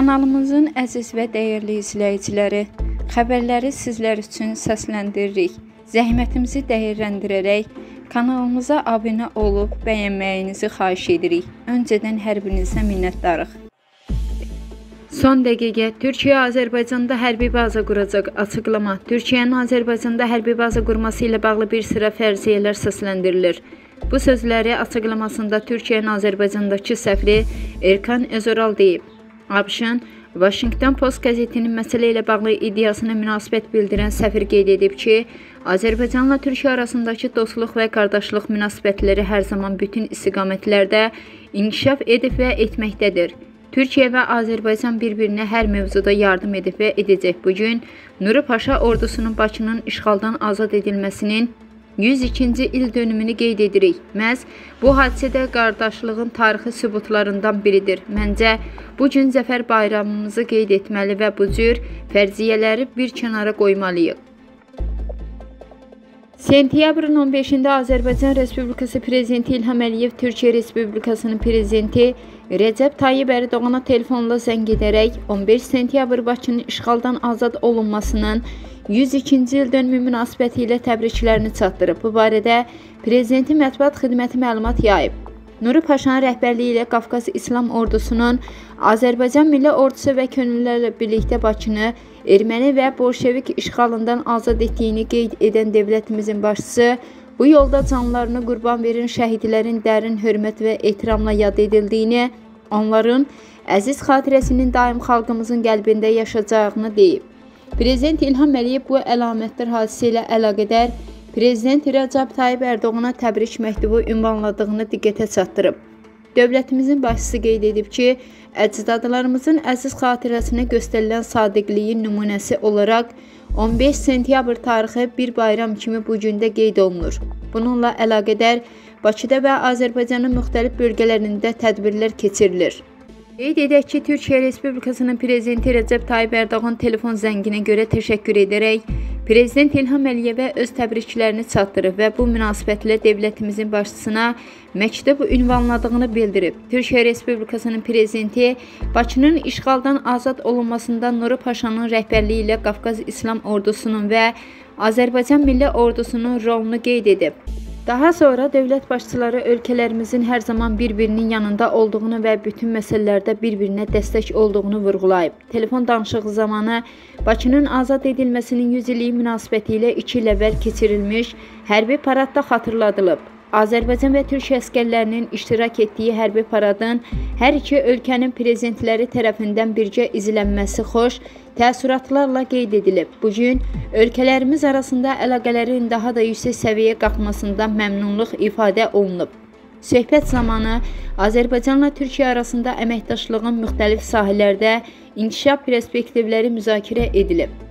Kanalımızın əziz və dəyərli izləyiciləri, xəbərləri sizlər üçün səsləndiririk. Zəhmətimizi dəyərləndirərək kanalımıza abunə olub bəyənməyinizi xahiş edirik. Öncədən hər birinizə minnətdarıq. Son dəqiqə Türkiyə Azərbaycanda hərbi baza quracaq açıqlama. Türkiyənin Azərbaycanda hərbi baza qurması ilə bağlı bir sıra fərziyyələr səsləndirilir. Bu sözləri açıqlamasında Türkiyənin Azərbaycandakı səfiri Erkan Özoral deyib. ABŞ-ın Washington Post qəzetinin məsələ ilə bağlı iddiasına münasibət bildirən səfir qeyd edib ki, Azərbaycanla Türkiyə arasındakı dostluq və qardaşlıq münasibətləri hər zaman bütün istiqamətlərdə inkişaf edib və etməkdədir. Türkiyə və Azərbaycan bir-birinə hər mövzuda yardım edib və edəcək. Bu gün Nuri Paşa ordusunun Bakının işğaldan azad edilməsinin 102-ci il dönümünü qeyd edirik. Məhz bu hadisədə qardaşlığın tarixi sübutlarından biridir. Məncə, bu gün Zəfər bayramımızı qeyd etməli və bu cür fərziyyələri bir kənara qoymalıyıq. Sentyabrın 15-də Azərbaycan Respublikası Prezidenti İlham Əliyev Türkiyə Respublikasının Prezidenti Rəcəb Tayyib Ərdoğana telefonla zəng edərək 15 sentyabr Bakının işğaldan azad olunmasının 102-ci il dönümü münasibətilə təbriklərini çatdırıb. Bu barədə Prezidentin mətbuat xidməti məlumat yayıb. Nuri Paşanın rəhbərliyi ilə Qafqaz İslam Ordusunun Azərbaycan Milli Ordusu və könüllülərlə birlikdə Bakını erməni və bolşevik işğalından azad etdiyini qeyd edən dövlətimizin başçısı bu yolda canlarını qurban verin şəhidlərin dərin hörmət və ehtiramla yad edildiyini, onların əziz xatirəsinin daim xalqımızın qəlbində yaşayacağını deyib. Prezident İlham Əliyev bu əlamətdar hadisə ilə əlaqədar Prezident Rəcəb Tayyib Ərdoğana təbrik məktubu ünvanladığını diqqətə çatdırıb. Dövlətimizin başçısı qeyd edib ki, əcdadlarımızın əziz xatirəsinə göstərilən sadiqliyin nümunəsi olaraq 15 sentyabr tarixi bir bayram kimi bu gündə qeyd olunur. Bununla əlaqədar Bakıda və Azərbaycanın müxtəlif bölgələrində tədbirlər keçirilir. Qeyd edək ki, Türkiyə Respublikasının Prezidenti Rəcəb Tayyib Ərdoğan telefon zənginə görə təşəkkür edərək Prezident İlham Əliyevə öz təbriklərini çatdırıb və bu münasibətlə dövlətimizin başçısına məktub ünvanladığını bildirib. Türkiyə Respublikasının Prezidenti Bakının işğaldan azad olunmasında Nuri Paşanın rəhbərliyi ilə Qafqaz İslam Ordusunun və Azərbaycan Milli Ordusunun rolunu qeyd edib. Daha sonra dövlət başçıları ölkələrimizin hər zaman bir-birinin yanında olduğunu və bütün məsələlərdə bir-birinə dəstək olduğunu vurğulayıb. Telefon danışığı zamanı Bakının azad edilməsinin 100 illiyi münasibətilə 2 il əvvəl keçirilmiş hərbi paradda xatırladılıb. Azərbaycan və Türkiyə əskərlərinin iştirak etdiyi hərbi paradın hər iki ölkənin prezidentləri tərəfindən birgə izlənməsi xoş təəssüratlarla qeyd edilib. Bu gün ölkələrimiz arasında əlaqələrin daha da yüksək səviyyəyə qalxmasından məmnunluq ifadə olunub. Söhbət zamanı Azərbaycanla Türkiyə arasında əməkdaşlığın müxtəlif sahələrdə inkişaf perspektivləri müzakirə edilib.